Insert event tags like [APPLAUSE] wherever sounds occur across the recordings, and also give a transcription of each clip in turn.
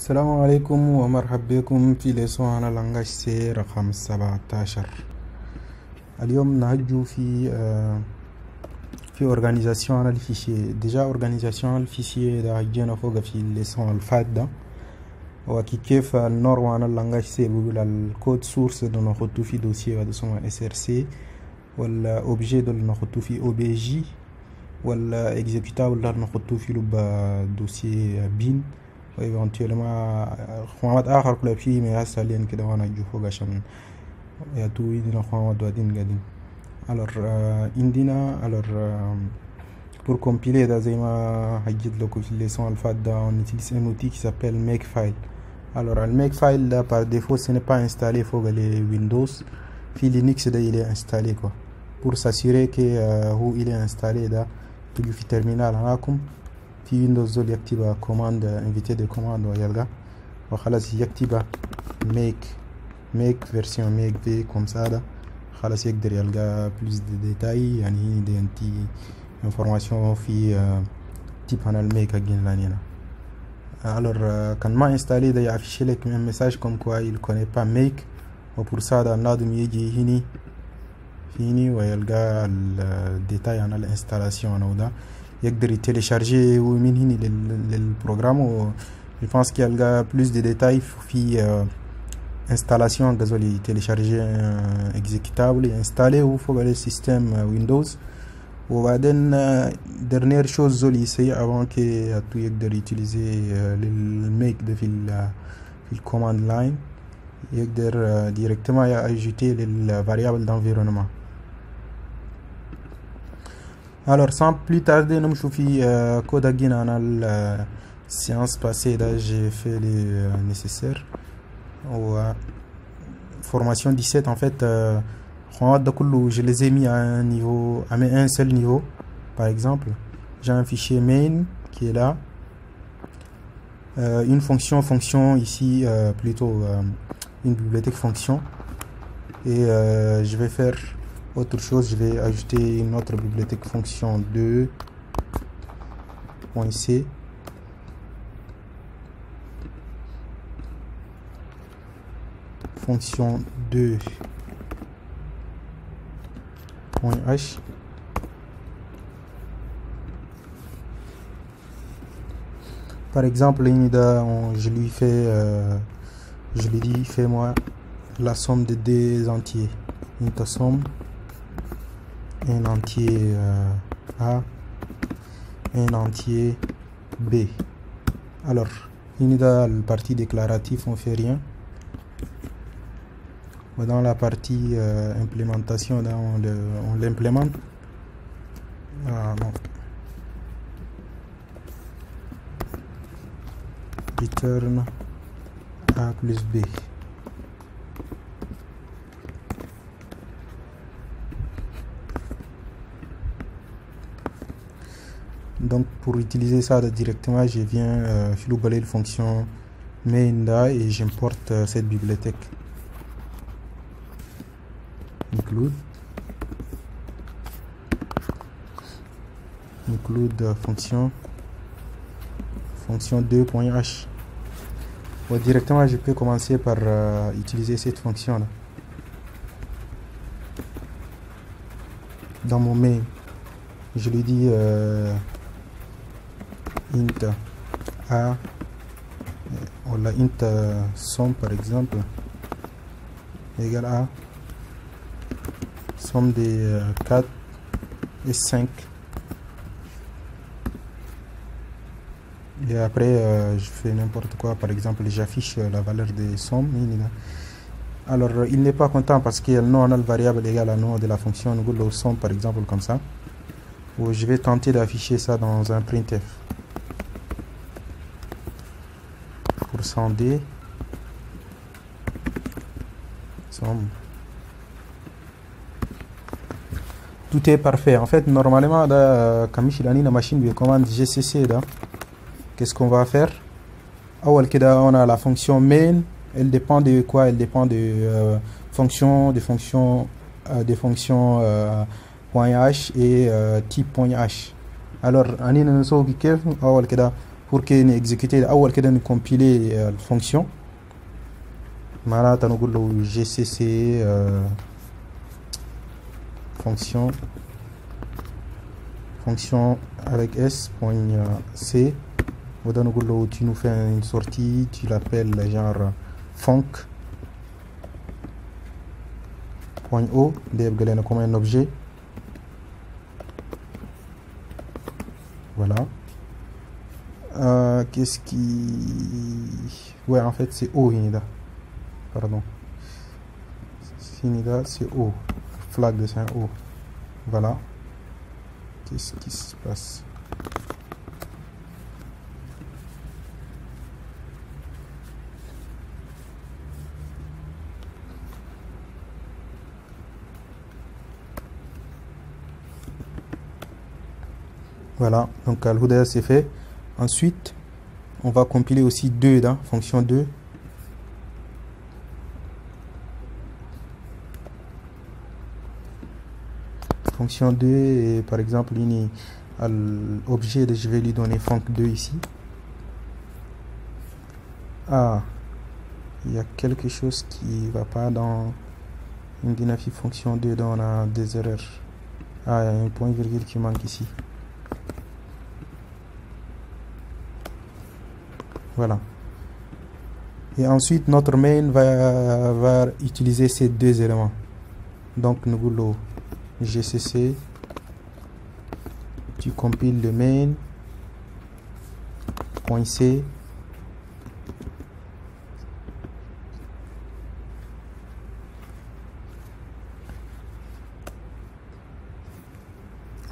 السلام عليكم ومرحبا بكم في ليسون لانجاج سي رقم 17 اليوم نهجو في آه، في اورغانيزاسيون الفيشيه ديجا اورغانيزاسيون الفيشيه ده هجينا فوق في الليسون الفات ده وكي كيف النور وأنا اللانجاج سي بيقول الكود سورس ده نحطه في دوسيه هذا اسمه اس ار سي ولا اوبجي ده نحطه في أو بي جي ولا اكزيكوتابل ده نحطه في لب دوسيه بين. وايفنتويلمون خوامات اخر كلها فيه مي هسه لين كده وانا اجو فوق عشان ياتو يدينا خوامات وادين قاعدين الور عندنا الور pour compiler ده زي ما حجيت لكم في الليسون اللي فات ده on utilise un outil qui s'appelle makefile alors le makefile là par défaut ce n'est pas installé فوق les Windows في Linux ده il est installé quoi pour s'assurer que euh, هو il est installé ده تجي في terminal معاكم في ويندوز زول يكتب كوماند انفيتي دي كوماند ويلقى وخلاص يكتب ميك ميك فيرسيون ميك في كوم سادا خلاص يقدر يلقى بلوس دي ديتاي يعني دي انتي انفورماسيون في تيب انا الميك اجين لانينا alors quand ما installé ده يافيشي لك un message comme quoi il connaît pas make وبور سادا لازم يجي هني في هني ويلقى الديتاي عن الانستالاسيون وده يقدر يتيليشارجي من هنا للبروجرام و je pense qu'il y a plus de détails في installation غزول يتيليشارجي exécutable ينستالي وفوق السيستم ويندوز وبعدين dernière chose زول يسي avant que تو يقدر يتيليزي للميك ده في ال في الكوماند لاين يقدر ديريكتومون ياجوتي للفاريابل d'environnement Alors, sans plus tarder, nous في code again dans la séance passée, j'ai fait le nécessaire. Ou formation 17, en fait, je les ai mis à un niveau, à un seul niveau. Par exemple, j'ai un fichier main qui est là. Euh, une fonction, fonction ici, euh, plutôt euh, une bibliothèque fonction. Et je vais faire autre chose, je vais ajouter une autre bibliothèque fonction 2.c fonction 2.h par exemple je lui fais euh, je lui dis fais-moi la somme de deux entiers. Une somme un entier euh, A, un entier B. Alors, la partie déclarative, on fait rien. Dans la partie euh, implémentation, on l'implémente. Ah non. Return A plus B. donc pour utiliser ça directement je viens euh, filoubaler la fonction mainda et j'importe euh, cette bibliothèque. Include include euh, fonction. Fonction 2.h bon, directement je peux commencer par euh, utiliser cette fonction là dans mon main. Je lui dis int a wala int somme par exemple égale à somme des 4 et 5 et après euh, je fais n'importe quoi par exemple j'affiche la valeur des sommes alors il n'est pas content parce qu'il a le nom le variable égal à nom de la fonction nous somme par exemple comme ça. Ou je vais tenter d'afficher ça dans un printf tout est parfait. En fait normalement là comme je l'ai la machine de commande gcc qu'est-ce qu'on va faire? On a la fonction main. Elle dépend de quoi? Elle dépend de euh, fonction des fonctions euh, des fonctions euh, .h et type .h. Alors on a une pour que نexécuter اول كده نكمبيلي الفونكسيون معناتها نقول له جي سي سي fonction fonction avec s point c tu nous fais une sortie tu l'appelles genre func point o comme un objet voilà euh, qu'est-ce qui ouais en fait c'est o Inida. Pardon. Inida c'est o. Flag de saint o. Voilà. Qu'est-ce qui se passe? Voilà, donc Al-Huda c'est fait. Ensuite, on va compiler aussi 2 dans fonction 2. Fonction 2 et par exemple l'objet je vais lui donner func 2 ici. Ah, il y a quelque chose qui va pas dans une dynamique fonction 2 dont on a des erreurs. Ah, il y a un point virgule qui manque ici. Voilà. Et ensuite, notre main va, utiliser ces deux éléments. Donc, nous voulons GCC, tu compiles le main, point C,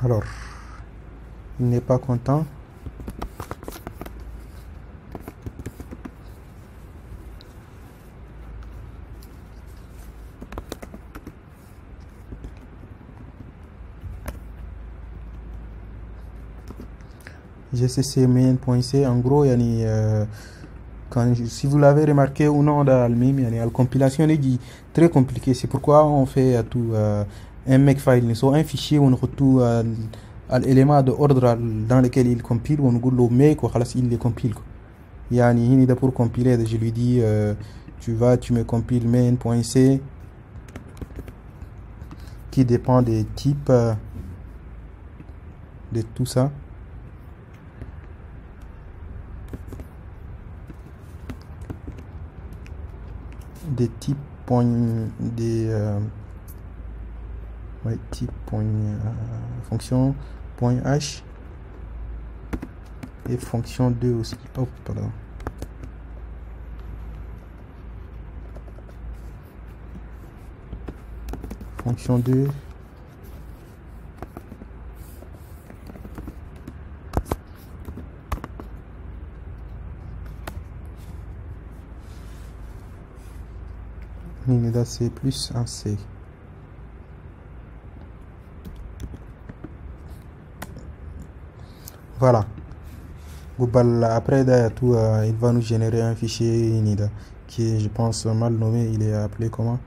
alors, il n'est pas content. GCC main.c en gros yani euh, quand si vous l'avez remarqué ou non dans le yani la compilation est très compliqué c'est pourquoi on fait tout euh, un makefile so un fichier on retrouve euh, l'élément de ordre dans lequel il compile on dit le make ou il les compile yani il est pour compiler je lui dis tu vas tu me compiles main.c qui dépend des types de tout ça des types point des euh, ouais, type point euh, fonction point h et fonction 2 aussi. Hop pardon. Fonction 2 C plus un C. Voilà. Après, tout, euh, il va nous générer un fichier INIDA qui est, je pense, mal nommé. Il est appelé comment?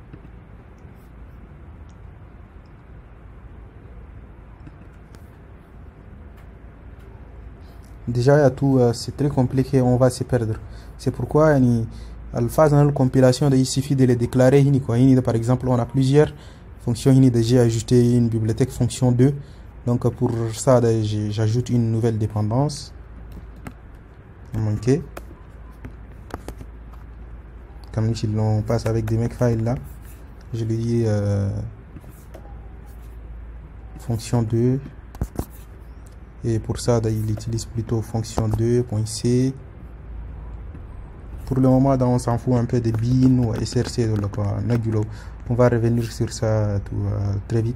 Déjà, tout, euh, c'est très compliqué. On va se perdre. C'est pourquoi la phase de compilation il suffit de les déclarer par exemple on a plusieurs fonctions j'ai ajouté une bibliothèque fonction 2 donc pour ça j'ajoute une nouvelle dépendance. Manqué comme si on passe avec des makefiles là. Je lui dis euh, fonction 2 et pour ça il utilise plutôt fonction 2.c pour le moment, on s'en fout un peu de BIN ou SRC. On va revenir sur ça tout, euh, très vite.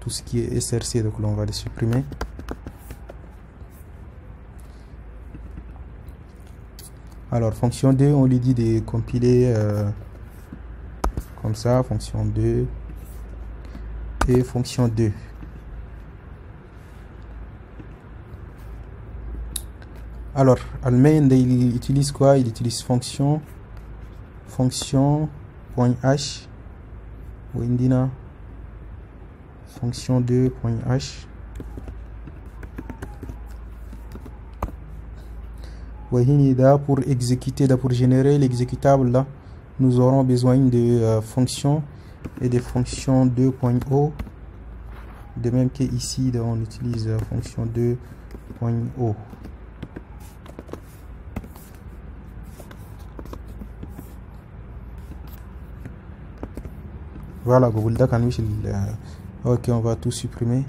Tout ce qui est SRC, donc on va le supprimer. Alors, fonction 2, on lui dit de compiler euh, comme ça, fonction 2 et fonction 2. Alors, Almain, il utilise quoi? Il utilise fonction, fonction, point .h, Windina, fonction 2, point .h, pour exécuter pour générer l'exécutable nous aurons besoin de euh, fonctions et des fonctions 2.o de même que ici on utilise la fonction 2.o voilà Google Doc en ok on va tout supprimer.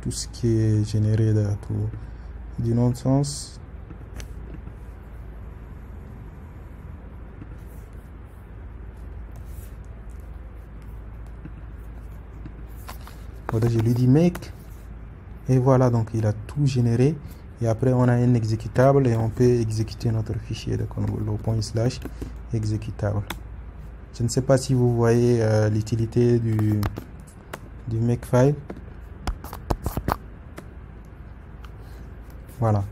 Tout ce qui est généré de tout du non-sens. Voilà je lui dis make. Et voilà donc il a tout généré et après on a un exécutable et on peut exécuter notre fichier de le point slash exécutable je ne sais pas si vous voyez euh, l'utilité du du makefile voilà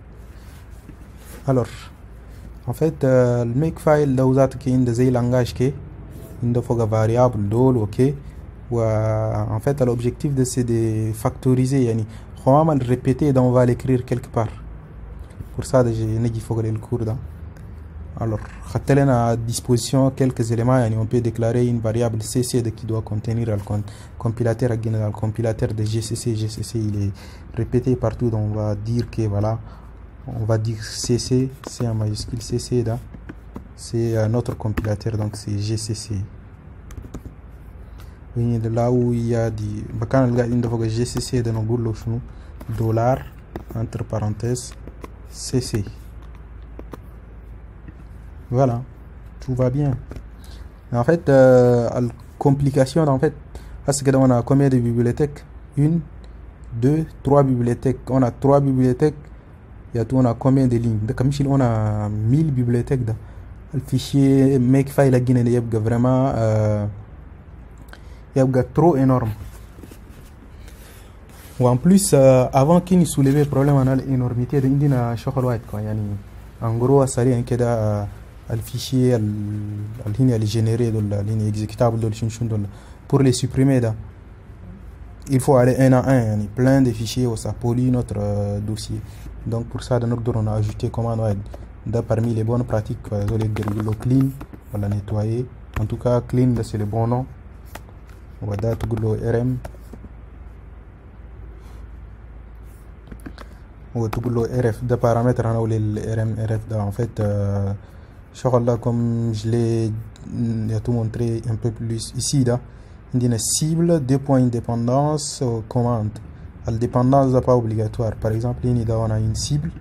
alors en fait euh, le makefile ده ذاته كاين زي langage كي عنده فوق variable دول اوكي و en fait l'objectif de c'est de factoriser يعني on va le répéter et on va l'écrire quelque part. Pour ça, j'ai dit faut que le cours. Alors, on a à disposition quelques éléments, on peut déclarer une variable CC qui doit contenir le compilateur. Le compilateur de GCC, GCC, il est répété partout. Donc, on va dire que voilà, on va dire CC, c'est en majuscule CC, c'est notre compilateur, donc c'est GCC de là où il y a des GCC de dollar entre parenthèses CC voilà. Tout va bien. En fait euh, complication en fait parce que on a combien de bibliothèques? Une deux trois bibliothèques. On a trois bibliothèques. Il y a tout on a combien de lignes? Donc comme si on a 1000 bibliothèques le fichier makefile a vraiment euh, يبقى trop énorme وان بليس avant كين soulever problème على l'énormité de عندنا شغل واحد يعني en gros سريعا كده الفيشيه اللي هي généré دول اللي هي exécutable دول شنو شنو دول pour les supprimer ده il faut aller un à un يعني plein de fichiers où ça pollue notre euh, dossier donc pour ça نقدر on a ajouté commande واحد ده parmi les bonnes pratiques دول يقدروا يقولوا clean ولا nettoyer en tout cas clean ده c'est le bon nom وده تقول له rm وتقول له rf ده paramètre انا اقول rm rf ده en fait euh, شغل là comme je l'ai tout montré un peu plus ici là عندنا cible deux points dépendance commande la dépendance n'est pas obligatoire par exemple ici on a une cible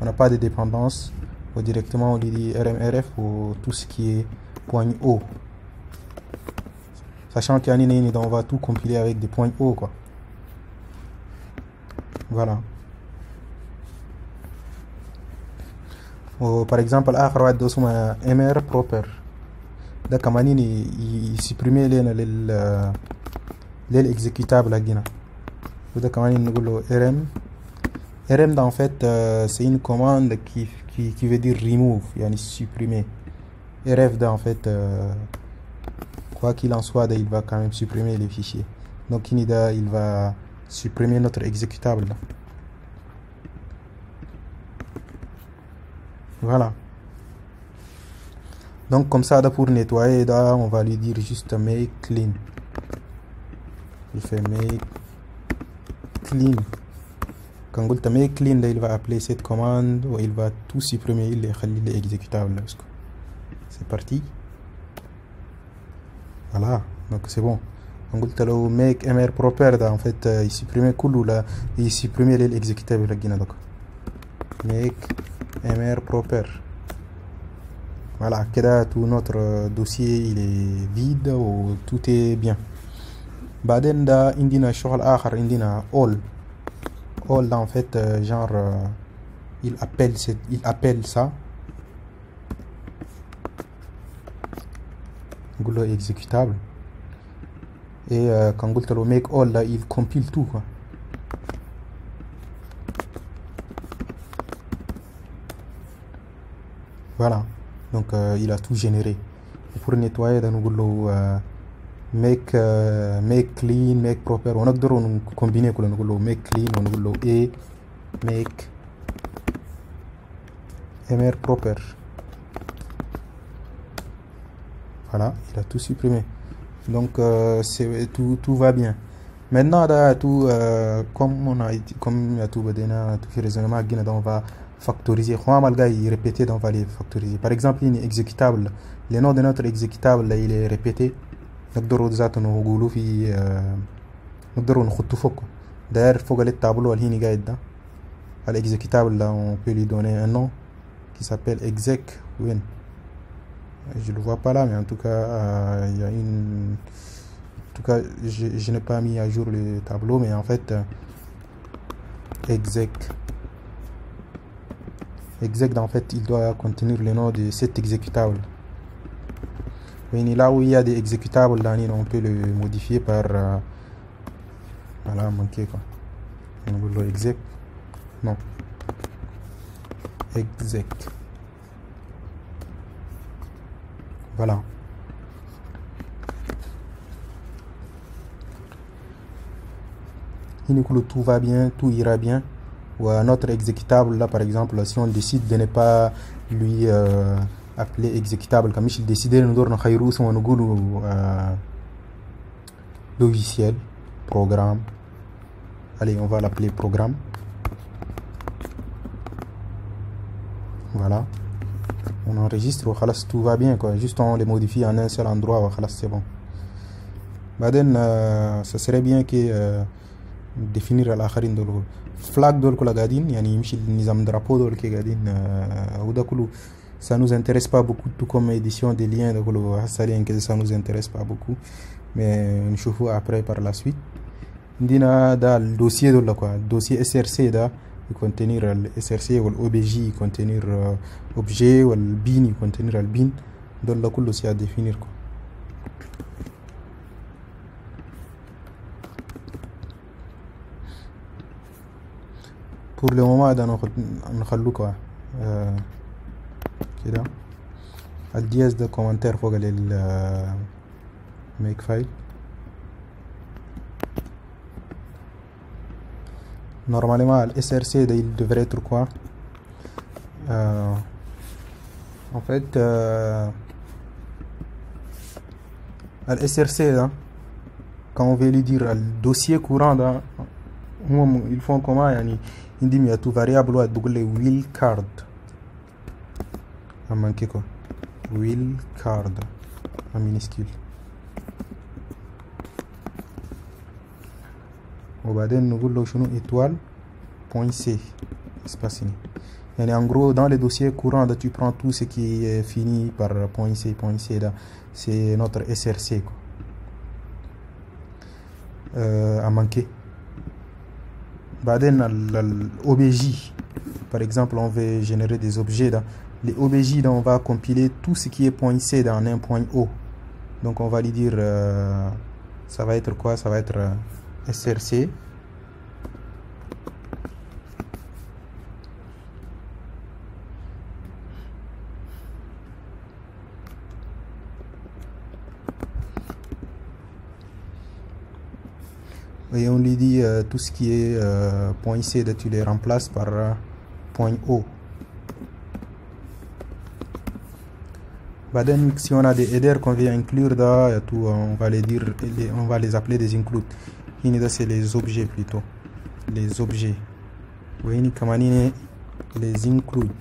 on n'a pas de dépendance ou directement on dit rmrf ou tout ce qui est point haut sachant qu'il y a on va tout compiler avec des points hauts quoi voilà par exemple اخر واحد اسمه mr proper ده كمان يسبريمي لنا لل للاكزيكيوتابل هنا وده كمان نقول له rm rm ده en fait c'est une commande qui, qui, qui veut dire remove يعني supprimer rf ده en fait quoi qu'il en soit, il va quand même supprimer les fichiers. Donc Inida, il va supprimer notre exécutable. Voilà. Donc comme ça, pour nettoyer, on va lui dire juste make clean. Il fait make clean. Quand on make clean, il va appeler cette commande où il va tout supprimer, il est exécutable. C'est parti voilà donc c'est bon on قلت له make mr proper ده en fait يسبريمي كله لا يسبريمي للاكزيكتابل لقينا دوك make mr proper voilà كده tout notre dossier il est vide و tout est bien بعدين ده عندنا شغل اخر عندنا all all ده en fait genre il appelle il appelle ça نقول له exécutable et euh, quand قلت له make all là il compile tout quoi voilà donc euh, il a tout généré et pour nettoyer ده نقول له euh, make uh, make clean make proper ونقدر نكومبيني كله نقول له make clean ونقول له a make mr proper voilà il a tout supprimé donc euh, c'est tout, tout va bien maintenant là, tout euh, comme on a comme il y a tout tout raisonnement on va factoriser malgré il répété donc on va les factoriser par exemple une exécutable le nom de notre exécutable il est répété نقدروا ذاته نقولوا في نقدروا نخطوا فوق d'ailleurs فوق التابلو اللي هنا قاعد ده l'exécutable là on peut lui donner un nom qui s'appelle exec win je le vois pas là mais en tout cas euh, il y a une en tout cas je, n'ai pas mis à jour le tableau mais en fait euh, exec exec en fait il doit contenir le nom de cet exécutable. Et là où il y a des exécutables là, on peut le modifier par euh, voilà manqué quoi. On exec non. Exec voilà. Ici, tout va bien tout ira bien. Ou notre exécutable là par exemple si on décide de ne pas lui euh, appeler exécutable comme il décide de nous donner un logiciel programme. Allez on va l'appeler programme. Voilà on enregistre tout va bien quoi juste on les modifie en un seul endroit c'est bon بعدين ça serait bien que définir الاخرين دول flag دول كلها قاعدين يعني يمشي النظام درابو دول كي قاعدين وده كله ça nous intéresse pas beaucoup tout comme édition des liens ده كله حساليا كده ça nous intéresse pas beaucoup mais نشوفه après par la suite عندنا ده الدوسيي دول quoi الدوسيي SRC ده يكونتينير ال SRC والOBJ يكونتينير objet والبين يكونتينير البين دول كله سي à définir quoi pour le moment ده نخلوه كده آه كده الدياز ده كومنتير فوق لل ميك فايل normalement à l'SRC il devrait être quoi? Euh, en fait euh, à l'SRC hein, quand on veut lui dire le dossier courant hein, ils font comment yani il dit mais tout variable ou double will card. À manquer quoi? Will card en minuscule. وبعدين نقول له شنو étoile point c espace يعني en gros dans les dossiers courants tu prends tout ce qui est fini par point c point c là c'est notre src quoi euh, à manquer بعدين l'OBJ par exemple on veut générer des objets là les OBJ là, on va compiler tout ce qui est point C dans un point O donc on va lui dire euh, ça va être quoi ça va être euh, SRC et on lui dit euh, tout ce qui est euh, point C, tu les remplaces par euh, point O. Baden, si on a des headers qu'on veut inclure dans tout, on va les dire, on va les appeler des includes. C'est les objets plutôt, les objets. Vous voyez, comment les includes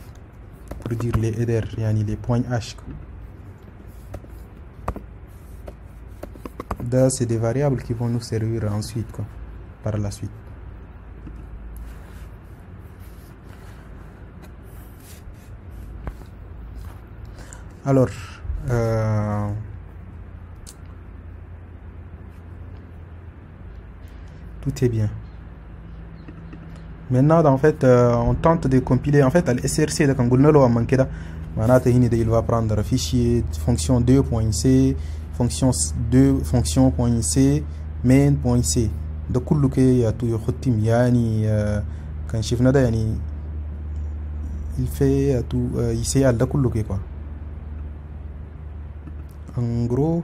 pour dire les headers, yani les points H. c'est des variables qui vont nous servir ensuite quoi, par la suite. Alors, euh, tout est bien. Maintenant, en fait, euh, on tente de compiler. En fait, le SRC, quand il va prendre un fichier fonction 2.c fonction 2 fonction point c main point c ده كله كده يعطوا يختم يعني كان شفنا ده يعني il fait يعطوا يسيال ده كله كده quoi en gros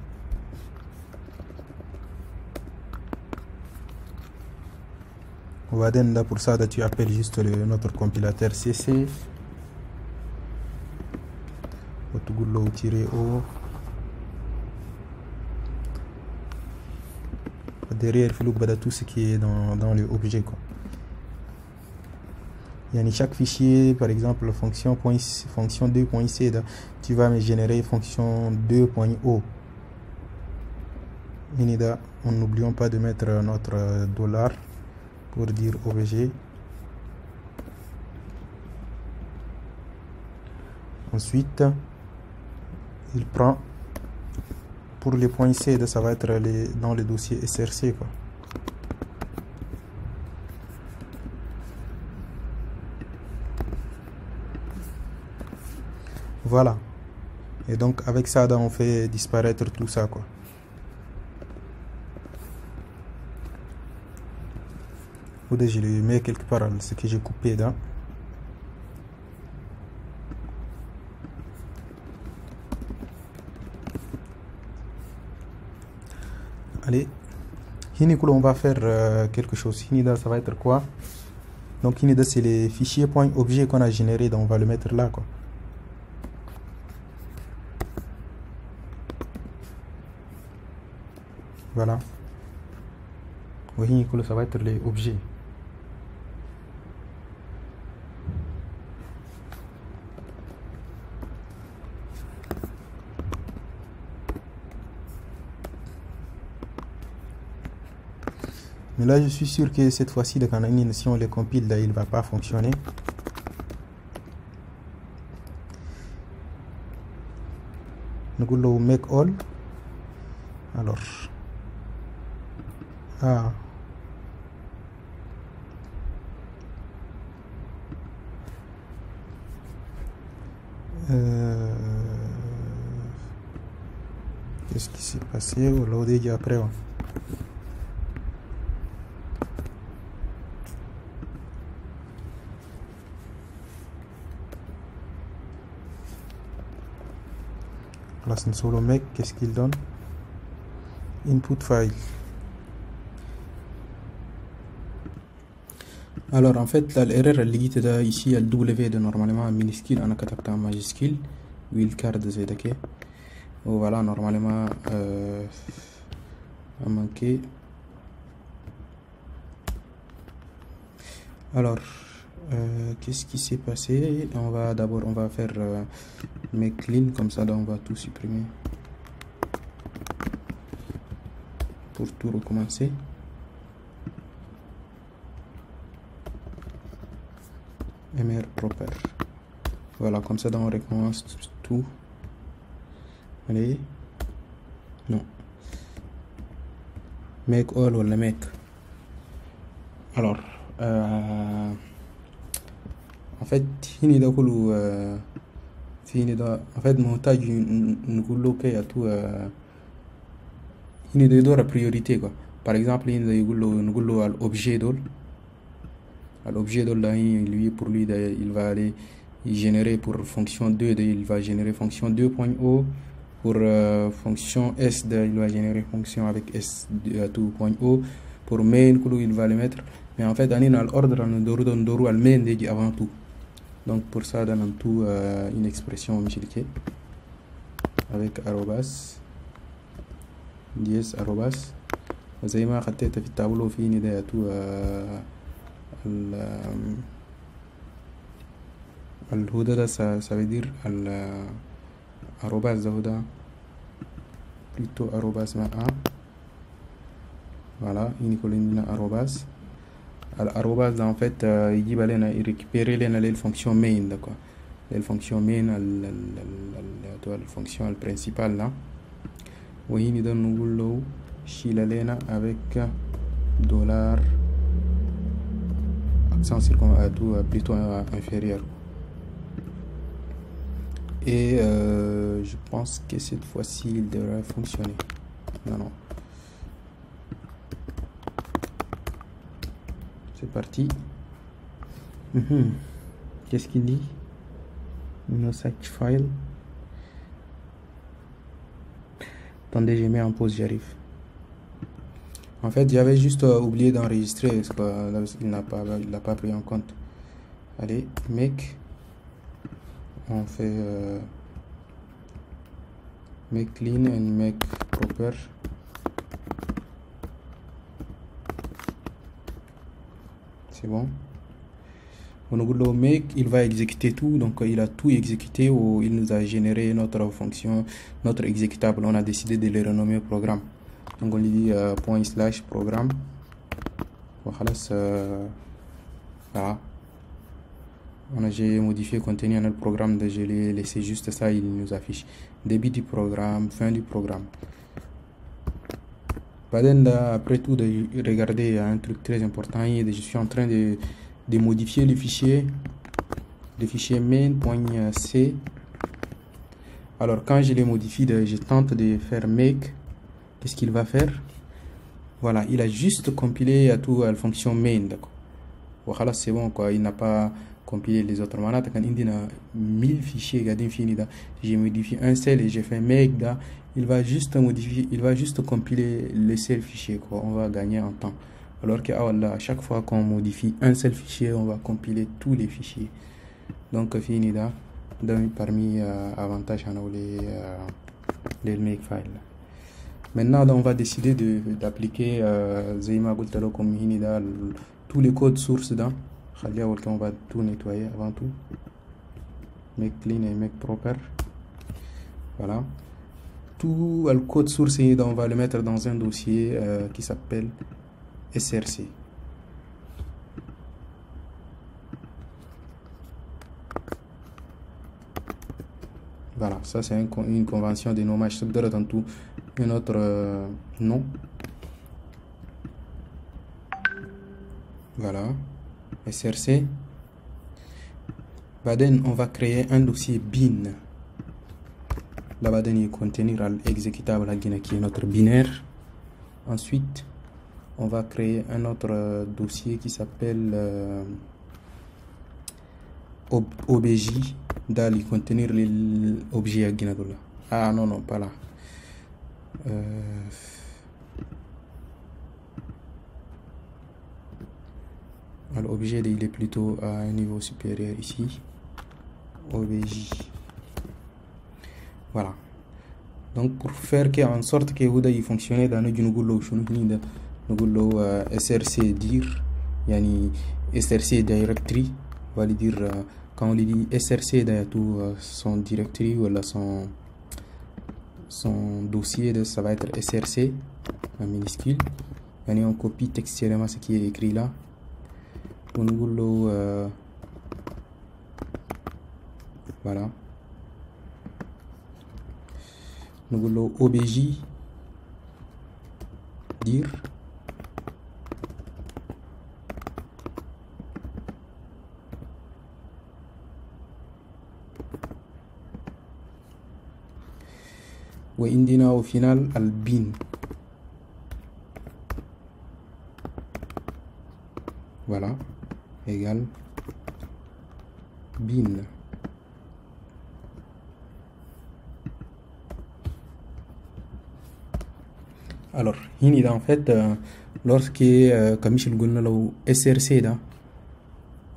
Pour ça, tu appelles juste notre compilateur CC. Otugullo-O. Derrière, il faut que tout ce qui est dans, dans le objet. Quoi. Yani chaque fichier, par exemple, fonction, fonction 2.c, tu vas me générer fonction 2.o. On n'oublions pas de mettre notre dollar pour dire objet ensuite il prend pour les points C ça va être les, dans le dossier SRC quoi. Voilà. Et donc avec ça on fait disparaître tout ça quoi je le mets quelque part ce que j'ai coupé là allez. On va faire euh, quelque chose. Hinida ça va être quoi? Donc Hinida c'est les fichiers point objet qu'on a généré donc on va le mettre là quoi. Voilà. Que ça va être les objets Mais là, je suis sûr que cette fois-ci, le canal, si on le compile, là, il ne va pas fonctionner. Nous allons make all. Alors. Ah. Euh... Qu'est-ce qui s'est passé? On l'a dit après. Ouais. classe solo mec qu'est-ce qu'il donne input file alors en fait l'erreur اللي جيت ده ici le W de normalement minuscule انا كتبتها majuscule والكارد زي ده كده voilà normalement euh, a manqué alors euh, qu'est-ce qui s'est passé? On va d'abord on va faire euh, make clean comme ça on va tout supprimer. Pour tout recommencer. Mr proper. Voilà comme ça on recommence tout. Allez. Non. Make all ou la make. Alors euh, en fait Hii ni dakulu uh, hii da en fait mahitaji nukulokeatu uh, hii ni dora priorité quoi. Par exemple hii nikulo nukulo al objet dol al objet dol là lui pour lui da, il va aller générer pour fonction 2 da, il va générer fonction 2.0 pour euh, fonction s da, il va générer fonction avec s 2.0 pour main il va le mettre. Mais en fait on est dans l'ordre on doit donner avant tout. donc pour ça dans un tout euh, une expression mishilke avec arrobas. Ds arrobas. زي ما خطيت في الطاولة وفي نداء الهدى ده سيدير الأروباس ده هدى بليتو أروباس مع فوالا يني كلنا أروباس arrobas en fait euh, il va aller récupérer les fonctions main d'accord. Les fonctions main la fonction principale là. Oui nous donnons shilalena avec dollar accent tout plutôt inférieur et euh, je pense que cette fois-ci il devrait fonctionner. Non parti. Mhm. qu'est-ce qu'il dit? No such file. Attendez je mets en pause j'arrive. En fait j'avais juste euh, oublié d'enregistrer parce qu'il n'a pas il pas pris en compte. Allez make. On fait euh, make clean and make proper c'est bon. On make il va exécuter tout donc il a tout exécuté ou il nous a généré notre fonction notre exécutable. On a décidé de le renommer programme. Donc on lui dit euh, point slash programme. Voilà on a j'ai modifié contenu notre programme de je l'ai laissé juste ça il nous affiche. Début du programme fin du programme après tout de regarder un truc très important je suis en train de de modifier le fichier, le fichier main.c. Alors quand je les modifie, je tente de faire make, qu'est-ce qu'il va faire? Voilà, il a juste compilé à tout la fonction main. Voilà, c'est bon quoi, il n'a pas compilé les autres. Manat quand il a 1000 fichiers gadin fini da. J'ai modifié un seul et j'ai fait make il va juste modifier il va juste compiler le seul fichier quoi on va gagner en temps alors que ah, à chaque fois qu'on modifie un seul fichier, on va compiler tous les fichiers. Donc, fini là. Parmi euh, avantages, a les, euh, les. Maintenant, on va décider d'appliquer euh, Gultalo comme tous les codes sources dans. On va tout nettoyer avant tout. Make clean et make proper. Voilà. Tout le code source, on va le mettre dans un dossier qui s'appelle SRC. Voilà, ça c'est une convention de nommage. Ça dans tout un autre euh, nom. Voilà, SRC. Baden, on va créer un dossier bin. Là-bas, il contenir l'exécutable qui est notre binaire. Ensuite, on va créer un autre euh, dossier qui s'appelle euh, OBJ d'aller contenir l'objet à Guinadola. Ah non, non, pas là. Euh, l'objet il est plutôt à un niveau supérieur ici. OBJ. Voilà. Donc pour faire que, en sorte que Houda il fonctionnait dans le Junugullo, Shunukni, SRC dire, yani SRC directory, va lui dire, euh, quand on lui dit SRC, d'ailleurs tout euh, son directory ou son, son dossier, ça va être SRC, en minuscule. Yani on copie textuellement ce qui est écrit là. Euh, voilà. نقول له obj dire وعندنا au final albin voilà égal bin Alors ici en fait euh, lorsque comme je le SRC da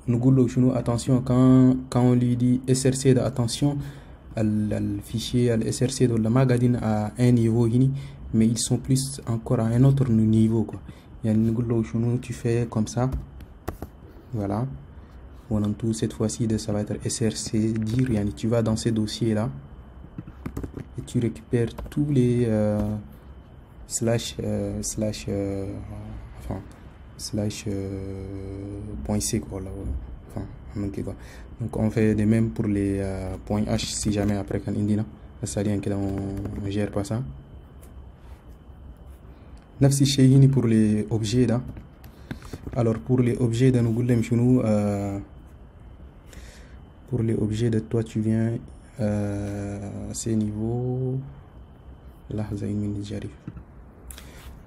nous attention quand quand on lui dit SRC da attention le fichier le SRC de la magadine à un niveau mais ils sont plus encore à un autre niveau quoi. Tu fais comme ça. Voilà. On tout cette fois-ci ça va être SRC dire tu vas dans ces dossiers là et tu récupères tous les euh, slash euh, slash euh, enfin slash point C quoi là enfin donc on fait de même pour les euh, points H si jamais après quand indina c'est-à-dire que on gère pas ça نفس الشيء هنا pour les objets là alors pour les objets de nous euh, pour les objets de toi tu viens euh, c'est niveau là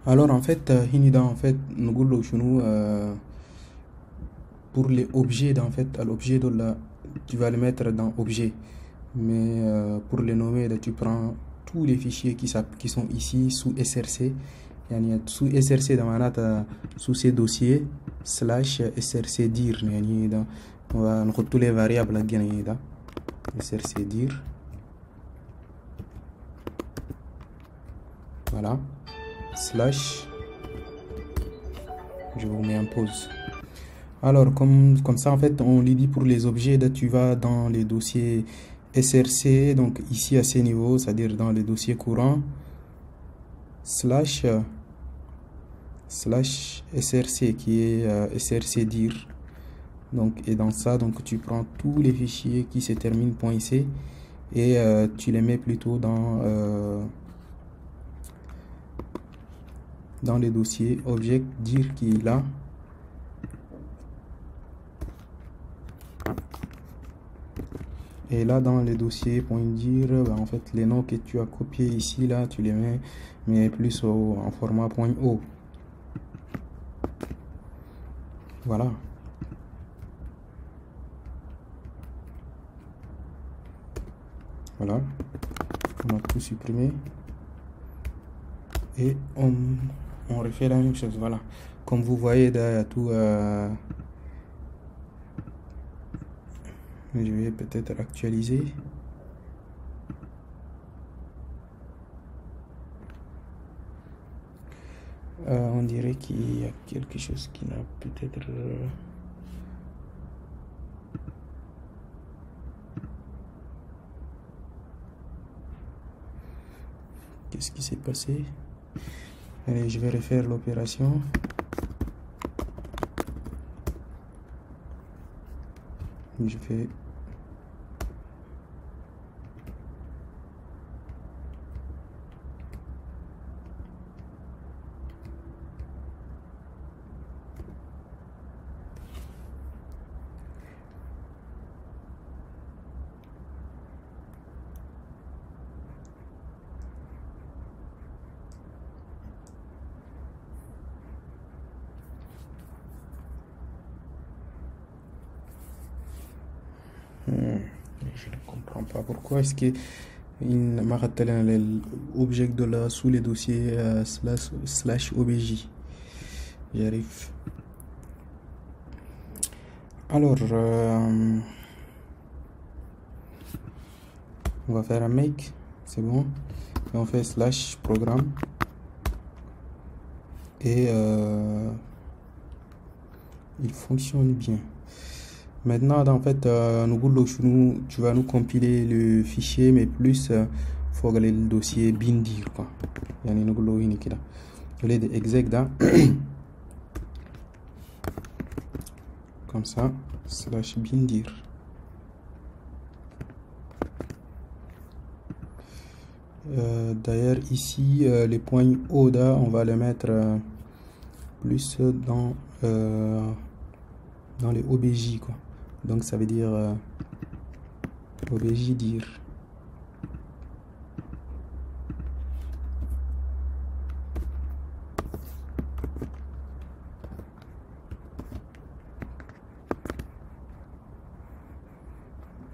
Alors en fait, euh, Hinida, en fait, nous euh, pour les objets, en fait, l'objet de tu vas le mettre dans objet. Mais euh, pour les nommer, tu prends tous les fichiers qui, sont ici sous SRC. Yani, sous SRC, dans sous ces dossiers, slash SRC dir. On va tous les variables. SRC dir. Voilà slash. Je vous mets en pause. Alors comme, comme ça en fait on lui dit pour les objets tu vas dans les dossiers SRC donc ici à ce niveau c'est à dire dans les dossiers courants slash slash src qui est euh, src dir donc et dans ça donc tu prends tous les fichiers qui se terminent .c et euh, tu les mets plutôt dans euh, dans les dossiers. Object dir qui est là et là dans les dossiers point dire ben, en fait les noms que tu as copiés ici là tu les mets mais plus en format point .o. Voilà. Voilà. On a tout supprimé. Et on, on refait la même chose voilà. Comme vous voyez derrière tout euh, je vais peut-être actualiser euh, on dirait qu'il y a quelque chose qui n'a peut-être euh, qu'est-ce qui s'est passé? Allez je vais refaire l'opération. Je fais je ne comprends pas pourquoi est-ce que il m'a l'objet de là sous les dossiers euh, slash, slash obj j'arrive. Alors euh, on va faire un make. C'est bon. On fait slash programme. Et euh, il fonctionne bien Maintenant, en fait, euh, nous, tu vas nous compiler le fichier, mais plus, il faut le dossier bindir, quoi. Yani nous voulons une de exec [COUGHS] comme ça, slash bindir. Euh, D'ailleurs, ici, euh, les points ODA, on va les mettre euh, plus dans, euh, dans les OBJ, quoi. Donc ça veut dire euh, obj dire.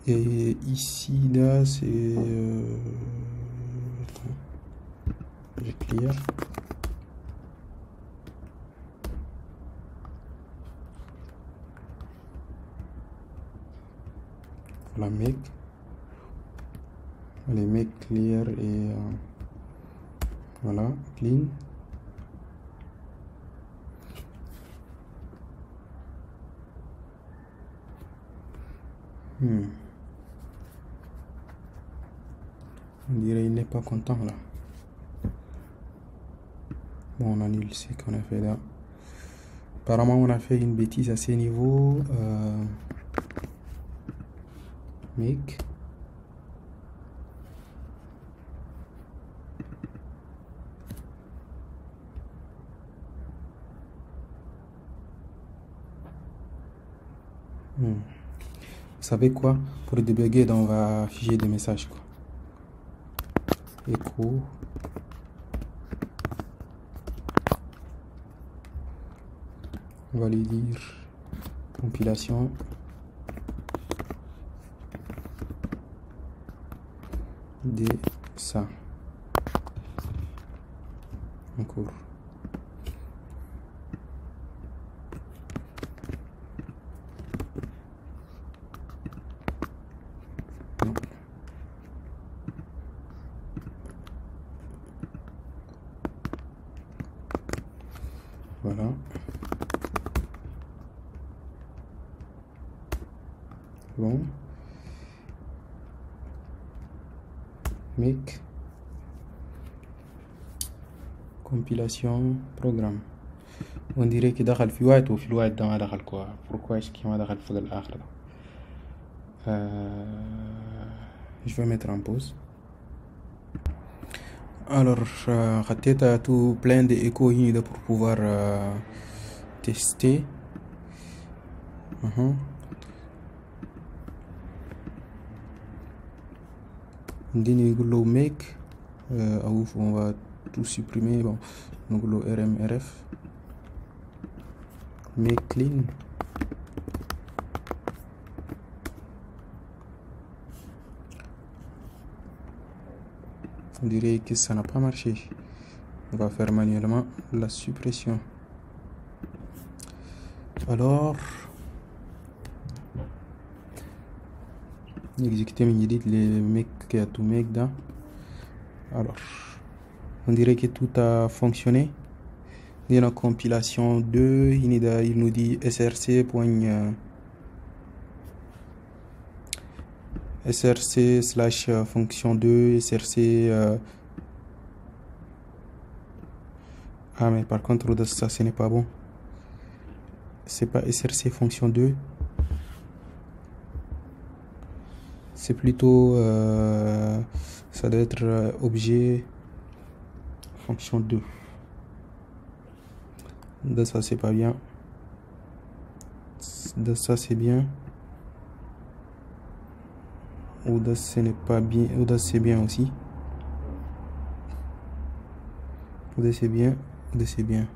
Et ici, là, c'est... Euh... Je clear. La make les make clear et euh, voilà clean. Hmm. on dirait il n'est pas content là. Bon on annule ce qu'on a fait là. Apparemment on a fait une bêtise à ce niveau euh, make hmm. Vous savez quoi? Pour débugger, on va afficher des messages. Quoi. Echo. On va lui dire compilation de ça. En cours. Non. Voilà. Bon. Make Compilation programme. On dirait qu'il دخل في واحد وفي الواحد ده ما دخل quoi. Pourquoi est-ce qu'il ما دخل في الآخر ده؟ Euh, je vais mettre en pause. Alors, خطيت tout plein d'échos هنا pour pouvoir euh, tester. Uh-huh. عندنا يقول له make euh, أو on va tout supprimer. Bon, donc le RMRF. Mais clean. On dirait que ça n'a pas marché. On va faire manuellement la suppression. Alors, exécuter une edit les mecs qui a tout mec dans. Alors, on dirait que tout a fonctionné. Dans la compilation 2 il nous dit src. src slash fonction 2 src euh... ah mais par contre ça ce n'est pas bon. C'est pas src fonction 2 c'est plutôt euh, ça doit être euh, objet fonction 2 de ça c'est pas bien. De ça c'est bien. Ou de ce n'est pas bien. Ou de c'est bien aussi. Ou de c'est bien. Ou de c'est bien.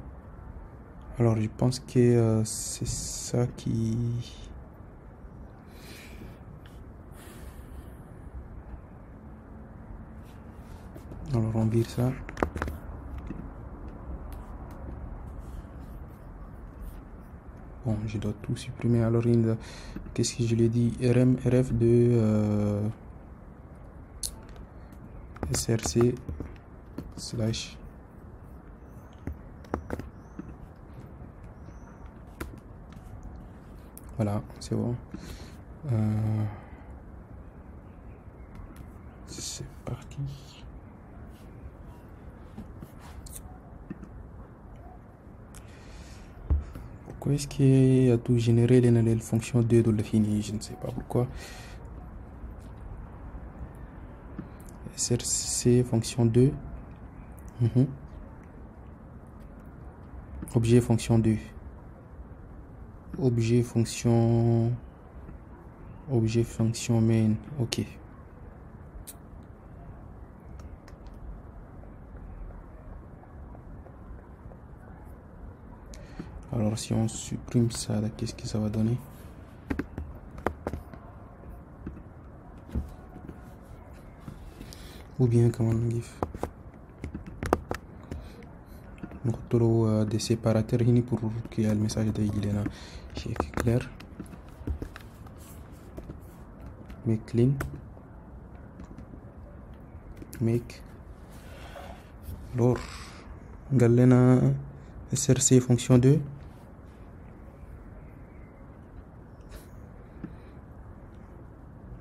Alors je pense que euh, c'est ça qui. Alors on vire ça bon je dois tout supprimer. Alors qu'est-ce que je l'ai dit? Rm rf de euh, src slash. Voilà c'est bon. Euh, c'est parti pourquoi est-ce qu'il a tout généré les fonctions 2 de la fini? Je ne sais pas pourquoi. Src fonction 2 mm -hmm. objet fonction 2 objet fonction objet fonction main. Ok Alors si on supprime ça, qu'est-ce que ça va donner? Ou bien comment on dit? Nous retrouvons euh, des séparateurs pour qu'il le message de Guilena. C'est clair. Make clean. Make. Lor. Galena. SRC fonction 2.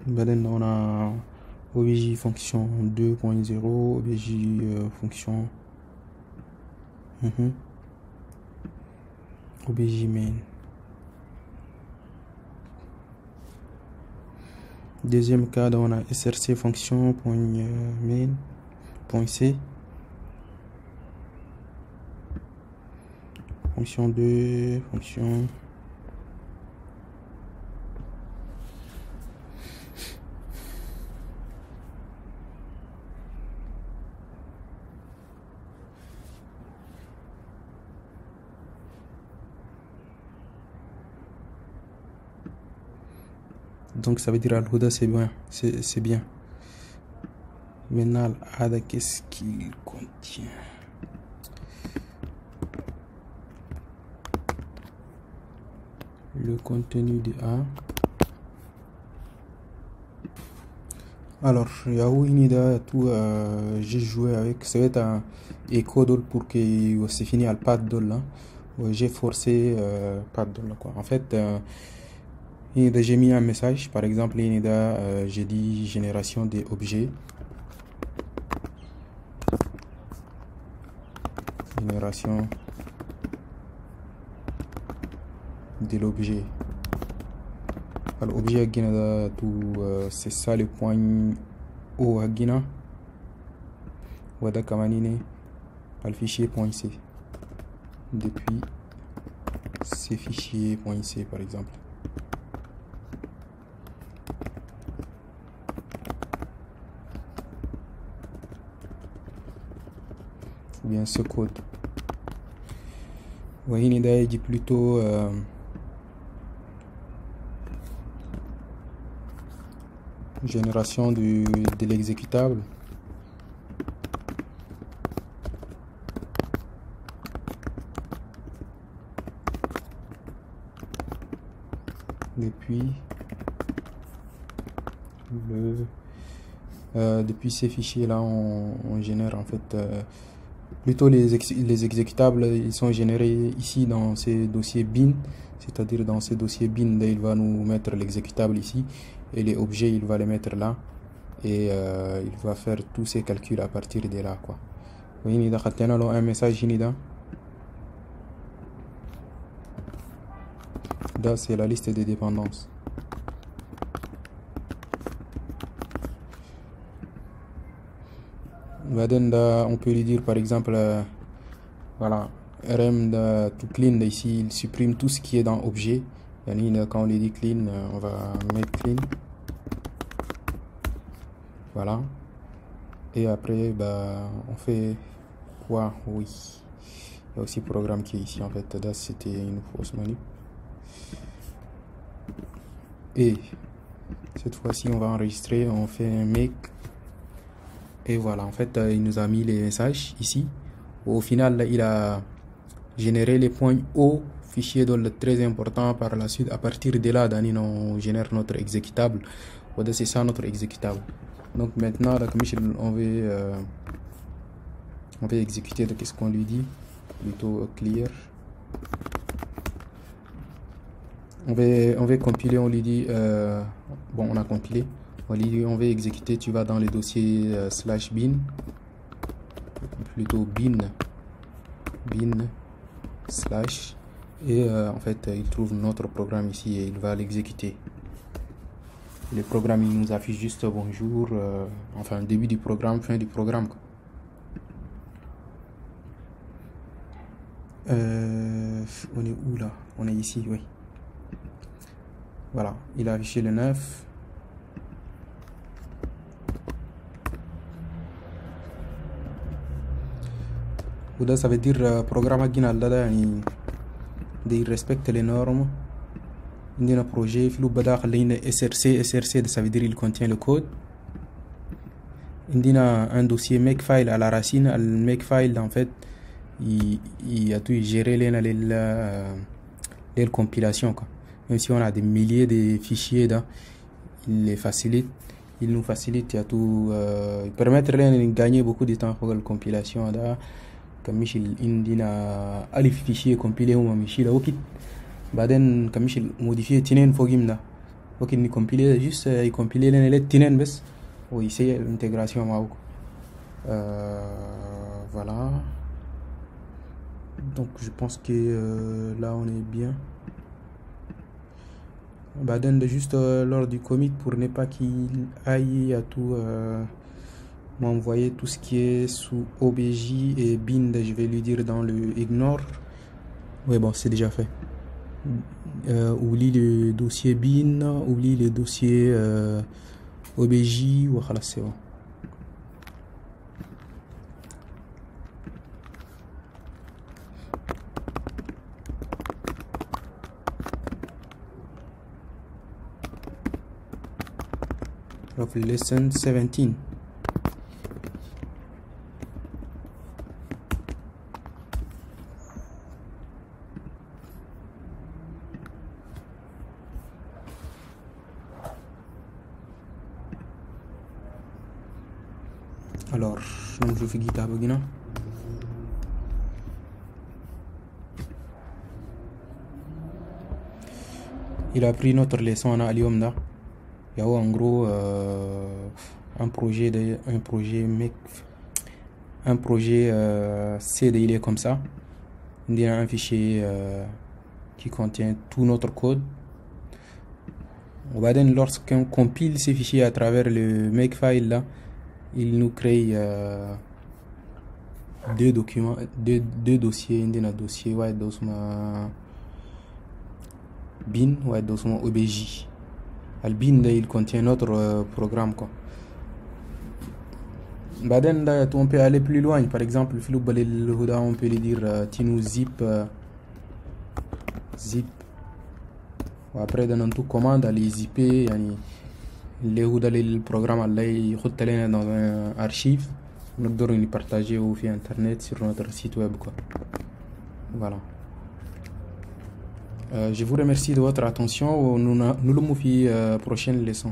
بعدين on a obj fonction 2.0 obj euh, fonction mm -hmm. obj main deuxième cas on a src fonction point euh, main point c fonction 2 fonction donc ça veut dire Al-Huda c'est bien c'est bien. Maintenant Al-Ada qu'est-ce qu'il contient? Le contenu de A. Alors Yahoo Inida tout euh, j'ai joué avec ça va être un écho pour que c'est fini à pas de là j'ai forcé euh, quoi. En fait euh, j'ai mis un message. Par exemple euh, j'ai dit génération des objets. Génération de l'objet. L'objet tout c'est ça le point O agina wada kamanine al fichier .c. Depuis ces fichiers .c par exemple ou bien ce code voyez dit plutôt euh, génération du, de l'exécutable. Depuis le euh, depuis ces fichiers là on, génère en fait euh, plutôt les, les exécutables ils sont générés ici dans ces dossiers bin c'est à dire dans ces dossiers bin il va nous mettre l'exécutable ici et les objets il va les mettre là et euh, il va faire tous ses calculs à partir de là quoi. Un message c'est la liste des dépendances on peut lui dire par exemple euh, voilà rm de tout clean ici il supprime tout ce qui est dans objet. Quand on lui dit clean euh, on va mettre clean. Voilà. Et après bah on fait quoi? Oui. Il y a aussi programme qui est ici en fait. Là c'était une fausse manip. Et cette fois-ci on va enregistrer on fait un make et voilà en fait euh, il nous a mis les messages ici. Au final il a généré les points O fichier le très important par la suite. À partir de là on génère notre exécutable. C'est ça notre exécutable. Donc maintenant on va euh, on va exécuter qu'est-ce qu'on lui dit. Plutôt clear. On va, on va compiler, on lui dit, euh, bon, on a compilé, on va exécuter, tu vas dans les dossiers euh, slash bin, plutôt bin, bin, slash, et euh, en fait, il trouve notre programme ici et il va l'exécuter. Le programme, il nous affiche juste bonjour, enfin, début du programme, fin du programme. on est où là? On est ici, oui. Voilà, il a affiché le 9. وده ça veut dire programme جينا ده يعني دي respecte les normes عندنا projet في لوب داخل لينا src src ça veut dire il contient le code عندنا un dossier makefile à la racine le makefile en fait il, il a tout géré les, les, les, les compilations quoi même si on a des milliers de fichiers là, il les facilite, il nous facilite, il y a tout, euh, permettre de gagner beaucoup de temps pour la compilation là, comme il indina alif fichier compilé ou michil ok, baden comme il modifier tinen fogim là, ok ni compiler juste il compiler les lettres tinen bes, oui c'est l'intégration. Euh, voilà. Donc je pense que euh, là on est bien bah, donne juste euh, lors du commit pour ne pas qu'il aille à tout m'envoyer tout ce qui est sous obj et bind je vais lui dire dans le ignore. Ouais bon c'est déjà fait. Euh, oublie le dossier bin oublie le dossier euh, obj voilà c'est bon. Lesson 17 alors donc je fais guitare il a pris notre leçon à Aliomda il y a en gros euh, un projet de un projet mec un projet euh, CD il est comme ça. Il y a un fichier euh, qui contient tout notre code. Lorsqu'on compile ces fichiers à travers le makefile là il nous crée euh, deux documents, deux, deux dossiers, un dossier, ouais, dosma bin, ouais, dosma OBJ. Albin, il contient notre euh, programme, quoi. Baden, on peut aller plus loin. Par exemple, on peut lui dire, euh, tinu zip, euh, zip. Après, dans tout commande, aller zipper, yani, اللي هو ده البروجرام اللي يخط لنا dans un archive نقدر نبارتاجيه في انترنت sur notre site web quoi voilà euh, je vous remercie de votre attention nous nous le في prochaine leçon